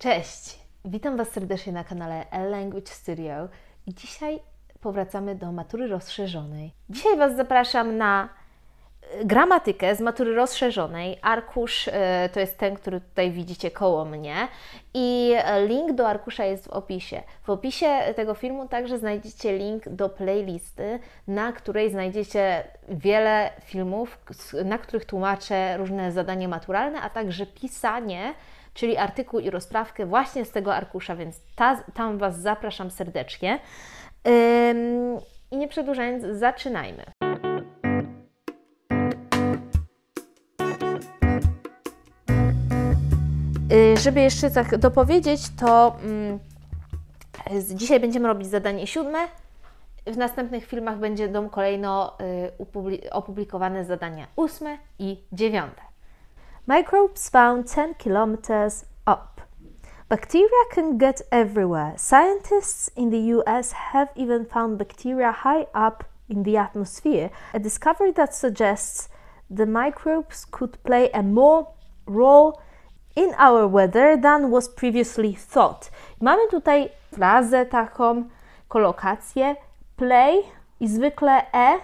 Cześć! Witam Was serdecznie na kanale L-Language Studio dzisiaj powracamy do matury rozszerzonej. Dzisiaj Was zapraszam na e, gramatykę z matury rozszerzonej. Arkusz e, to jest ten, który tutaj widzicie koło mnie i link do arkusza jest w opisie. W opisie tego filmu także znajdziecie link do playlisty, na której znajdziecie wiele filmów, na których tłumaczę różne zadania maturalne, a także pisanie czyli artykuł i rozprawkę właśnie z tego arkusza, więc ta, tam Was zapraszam serdecznie. I nie przedłużając, zaczynajmy. Yy, żeby jeszcze tak dopowiedzieć, to yy, dzisiaj będziemy robić zadanie siódme. W następnych filmach będą kolejno yy, opublikowane zadania ósme i dziewiąte. Microbes found 10 kilometers up. Bacteria can get everywhere. Scientists in the US have even found bacteria high up in the atmosphere, a discovery that suggests the microbes could play a more role in our weather than was previously thought. Mamy tutaj frazę taką, kolokację play i zwykle e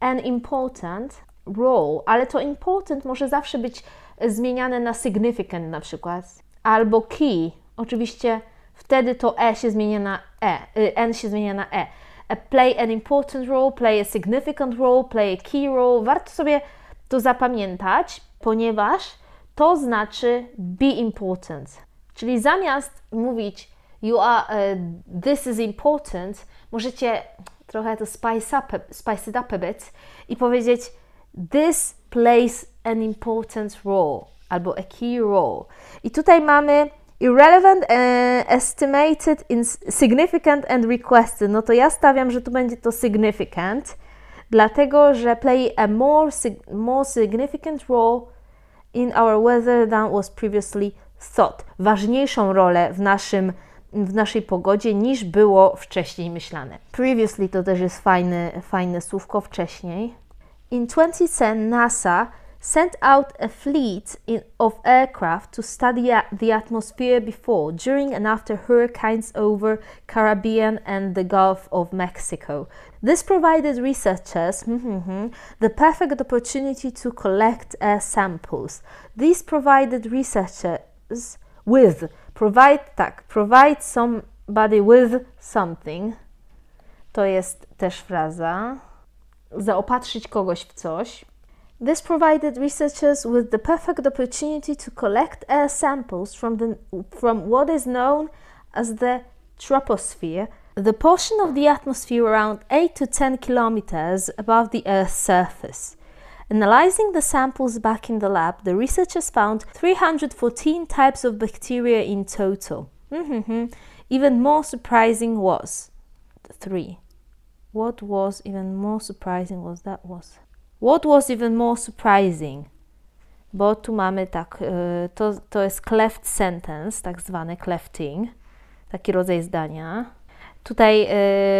an important role, ale to important może zawsze być zmieniane na significant na przykład, albo key. Oczywiście wtedy to e się zmienia na e, y, n się zmienia na e. A play an important role, play a significant role, play a key role. Warto sobie to zapamiętać, ponieważ to znaczy be important. Czyli zamiast mówić you are, uh, this is important, możecie trochę to spice, up, spice it up a bit i powiedzieć This plays an important role albo a key role. I tutaj mamy irrelevant, uh, estimated, significant and requested. No to ja stawiam, że tu będzie to significant, dlatego że play a more, more significant role in our weather than was previously thought. Ważniejszą rolę w naszym w naszej pogodzie niż było wcześniej myślane. Previously to też jest fajne, fajne słówko wcześniej. In 2010, NASA sent out a fleet in, of aircraft to study the atmosphere before, during, and after hurricanes over Caribbean and the Gulf of Mexico. This provided researchers hmm, hmm, hmm, the perfect opportunity to collect air samples. These provided researchers with provide tak, provide somebody with something. To jest też fraza. Zaopatrzyć kogoś w coś. This provided researchers with the perfect opportunity to collect air samples from, the, from what is known as the troposphere, the portion of the atmosphere around 8 to 10 kilometers above the Earth's surface. Analyzing the samples back in the lab, the researchers found 314 types of bacteria in total. Mm-hmm. Even more surprising was three. What was even more surprising was that was. What was even more surprising? Bo tu mamy tak, y, to, to jest cleft sentence, tak zwany clefting, taki rodzaj zdania. Tutaj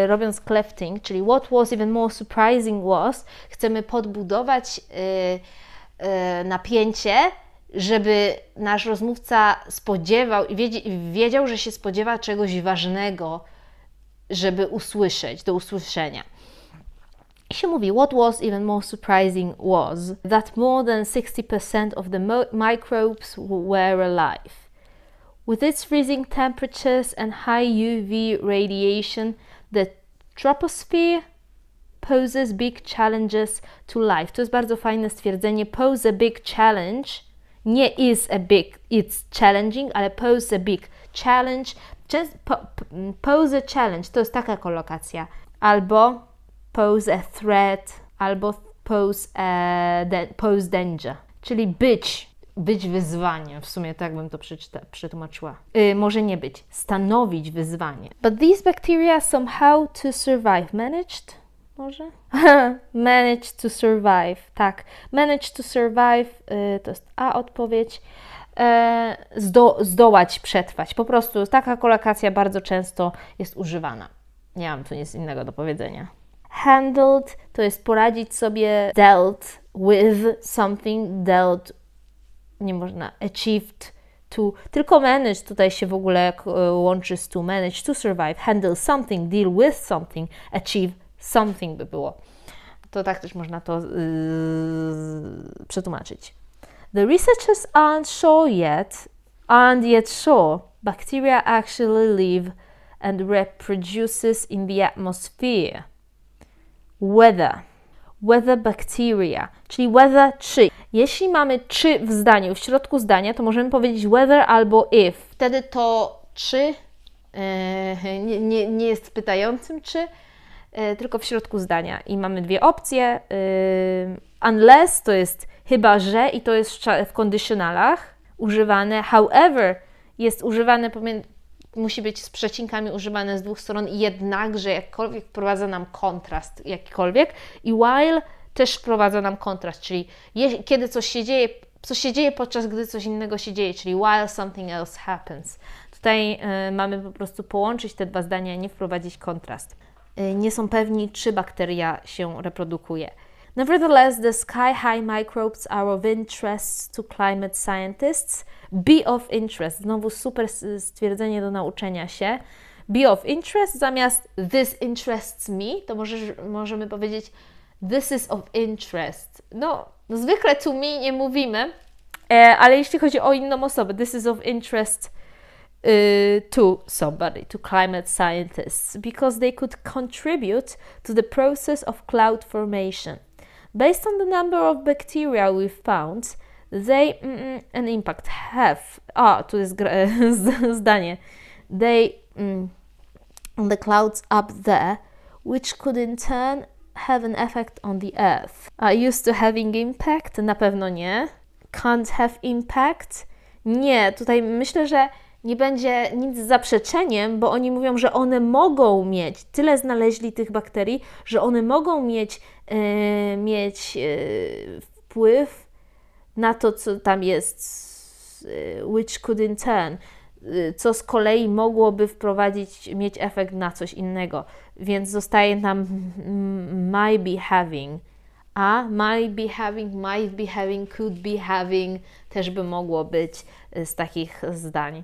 y, robiąc clefting, czyli what was even more surprising was, chcemy podbudować y, napięcie, żeby nasz rozmówca spodziewał i wiedział, że się spodziewa czegoś ważnego, żeby usłyszeć, do usłyszenia. I się mówi, what was even more surprising was that more than 60% of the microbes were alive. With its freezing temperatures and high UV radiation, the troposphere poses big challenges to life. To jest bardzo fajne stwierdzenie. Pose a big challenge. Nie is a big, it's challenging, ale pose a big challenge po, pose a challenge to jest taka kolokacja. Albo pose a threat, albo pose, a, pose danger, czyli być, być wyzwaniem. W sumie tak bym to przetłumaczyła. Yy, może nie być, stanowić wyzwanie. But these bacteria somehow to survive managed może? manage to survive, tak. Manage to survive yy, to jest A odpowiedź. E, zdo, zdołać przetrwać. Po prostu taka kolokacja bardzo często jest używana. Nie mam tu nic innego do powiedzenia. Handled to jest poradzić sobie, dealt with something, dealt, nie można, achieved to, tylko manage tutaj się w ogóle e, łączy z to, manage to survive, handle something, deal with something, achieve something by było. To tak też można to yy, przetłumaczyć. The researchers aren't sure yet, aren't yet sure bacteria actually live and reproduces in the atmosphere. Whether. Whether bacteria, czyli whether czy. Jeśli mamy czy w zdaniu, w środku zdania, to możemy powiedzieć whether albo if. Wtedy to czy e, nie, nie, nie jest pytającym czy, tylko w środku zdania. I mamy dwie opcje. E, unless to jest chyba że i to jest w conditionalach używane. However jest używane musi być z przecinkami używane z dwóch stron, jednakże jakkolwiek wprowadza nam kontrast jakikolwiek i while też wprowadza nam kontrast, czyli je, kiedy coś się dzieje, coś się dzieje podczas gdy coś innego się dzieje, czyli while something else happens. Tutaj y, mamy po prostu połączyć te dwa zdania, nie wprowadzić kontrast. Y, nie są pewni, czy bakteria się reprodukuje. Nevertheless, the sky high microbes are of interest to climate scientists. Be of interest. Znowu super stwierdzenie do nauczenia się. Be of interest zamiast this interests me, to możesz, możemy powiedzieć this is of interest. No, zwykle to me nie mówimy, e, ale jeśli chodzi o inną osobę, this is of interest y, to somebody, to climate scientists, because they could contribute to the process of cloud formation. Based on the number of bacteria we've found, they mm, an impact have. A, tu this zdanie. They mm, on the clouds up there, which could in turn have an effect on the earth. Are used to having impact? Na pewno nie. Can't have impact? Nie, tutaj myślę, że nie będzie nic zaprzeczeniem, bo oni mówią, że one mogą mieć, tyle znaleźli tych bakterii, że one mogą mieć, e, mieć e, wpływ na to, co tam jest, e, which could in turn, co z kolei mogłoby wprowadzić, mieć efekt na coś innego. Więc zostaje nam might be having. A might be having, might be having, could be having też by mogło być z takich zdań.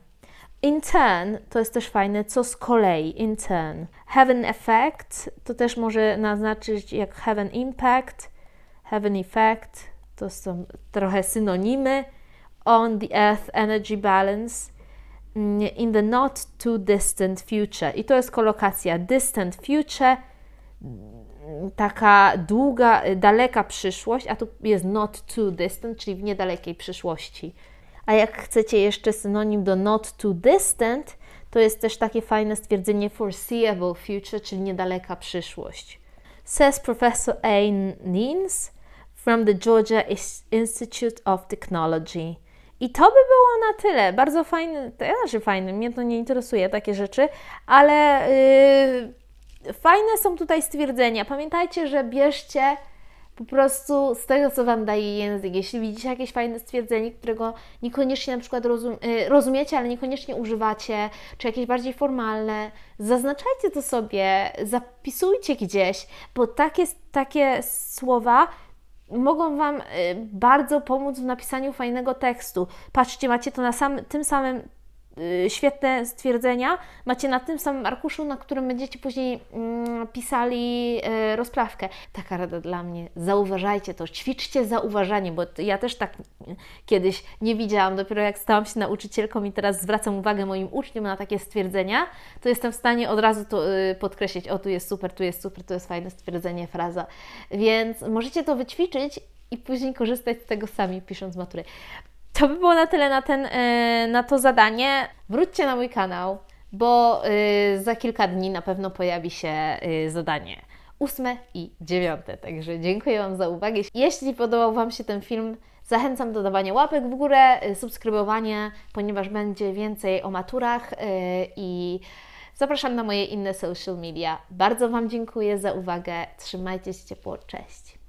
In turn to jest też fajne, co z kolei, in turn. Have an effect to też może naznaczyć jak have an impact, have an effect, to są trochę synonimy. On the earth energy balance mm, in the not too distant future. I to jest kolokacja distant future, taka długa, daleka przyszłość, a tu jest not too distant, czyli w niedalekiej przyszłości. A jak chcecie jeszcze synonim do not too distant, to jest też takie fajne stwierdzenie foreseeable future, czyli niedaleka przyszłość. Says Professor A. Nins from the Georgia Institute of Technology. I to by było na tyle. Bardzo fajny, to znaczy fajny, mnie to nie interesuje takie rzeczy, ale yy, fajne są tutaj stwierdzenia. Pamiętajcie, że bierzcie po prostu z tego, co Wam daje język. Jeśli widzicie jakieś fajne stwierdzenie, którego niekoniecznie na przykład y, rozumiecie, ale niekoniecznie używacie, czy jakieś bardziej formalne, zaznaczajcie to sobie, zapisujcie gdzieś, bo takie, takie słowa mogą Wam y, bardzo pomóc w napisaniu fajnego tekstu. Patrzcie, macie to na sam, tym samym świetne stwierdzenia macie na tym samym arkuszu, na którym będziecie później mm, pisali y, rozprawkę. Taka rada dla mnie. Zauważajcie to, ćwiczcie zauważanie, bo ja też tak kiedyś nie widziałam. Dopiero jak stałam się nauczycielką i teraz zwracam uwagę moim uczniom na takie stwierdzenia, to jestem w stanie od razu to y, podkreślić. O, tu jest super, tu jest super, to jest fajne stwierdzenie, fraza. Więc możecie to wyćwiczyć i później korzystać z tego sami, pisząc matury. To by było na tyle na, ten, e, na to zadanie. Wróćcie na mój kanał, bo e, za kilka dni na pewno pojawi się e, zadanie ósme i dziewiąte. Także dziękuję Wam za uwagę. Jeśli podobał Wam się ten film, zachęcam do dawania łapek w górę, subskrybowania, ponieważ będzie więcej o maturach i zapraszam na moje inne social media. Bardzo Wam dziękuję za uwagę. Trzymajcie się ciepło. Cześć.